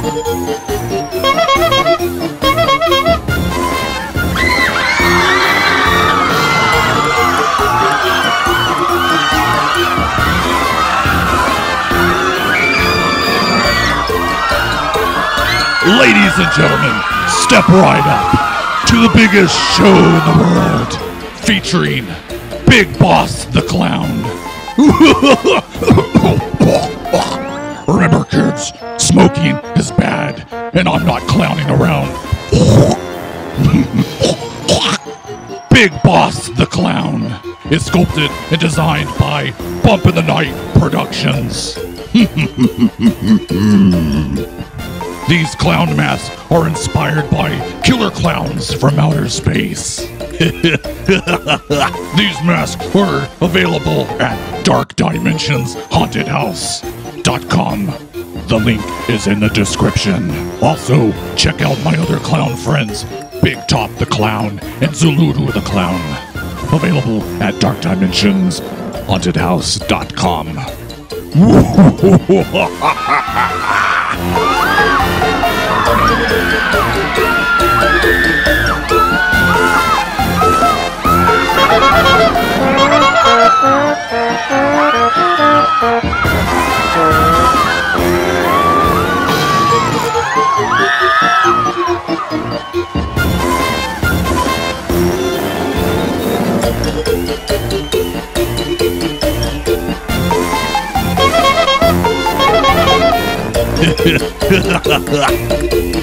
Ladies and gentlemen, step right up to the biggest show in the world, featuring Big Boss the Clown. Remember, kids, smoking is bad, and I'm not clowning around. Big Boss the Clown is sculpted and designed by Bump in the Night Productions. These clown masks are inspired by Killer Klowns from Outer Space. These masks are available at Dark Dimensions Haunted House.com. The link is in the description. Also, check out my other clown friends, Big Top the Clown and Zluto the Clown. Available at Dark Dimensions Haunted House.com. 呵呵呵呵呵